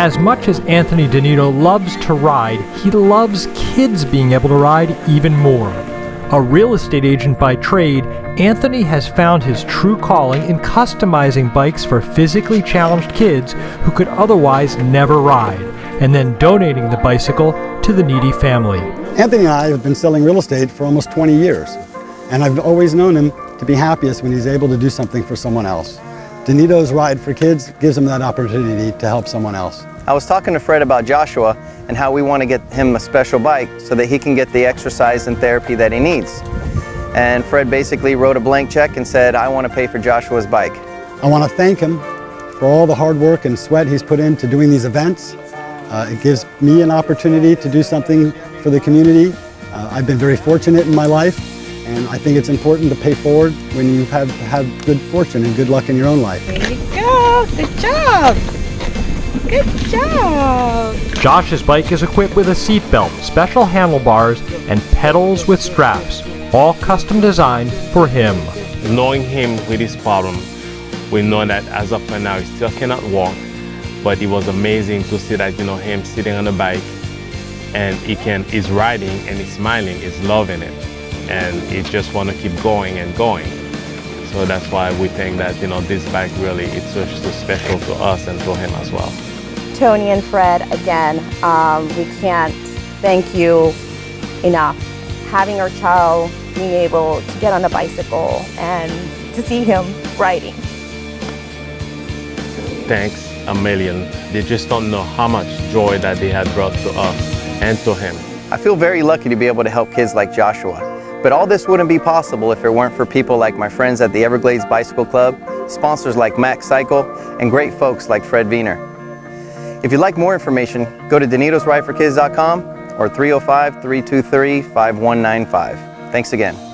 As much as Anthony DeNito loves to ride, he loves kids being able to ride even more. A real estate agent by trade, Anthony has found his true calling in customizing bikes for physically challenged kids who could otherwise never ride, and then donating the bicycle to the needy family. Anthony and I have been selling real estate for almost 20 years, and I've always known him to be happiest when he's able to do something for someone else. DeNito's Ride for Kids gives them that opportunity to help someone else. I was talking to Fred about Joshua and how we want to get him a special bike so that he can get the exercise and therapy that he needs. And Fred basically wrote a blank check and said, I want to pay for Joshua's bike. I want to thank him for all the hard work and sweat he's put into doing these events. Uh, it gives me an opportunity to do something for the community. Uh, I've been very fortunate in my life and I think it's important to pay forward when you have had good fortune and good luck in your own life. There you go. Good job. Good job. Josh's bike is equipped with a seat belt, special handlebars, and pedals with straps, all custom designed for him. Knowing him with his problem, we know that as of now he still cannot walk, but it was amazing to see that, you know, him sitting on the bike and he can, he's riding and he's smiling, he's loving it. And he just want to keep going and going. So that's why we think that, you know, this bike really, it's just so special to us and to him as well. Tony and Fred, again, um, we can't thank you enough. Having our child being able to get on a bicycle and to see him riding. Thanks a million. They just don't know how much joy that they had brought to us and to him. I feel very lucky to be able to help kids like Joshua. But all this wouldn't be possible if it weren't for people like my friends at the Everglades Bicycle Club, sponsors like Max Cycle, and great folks like Fred Wiener. If you'd like more information, go to denitosrideforkids.com or 305-323-5195. Thanks again.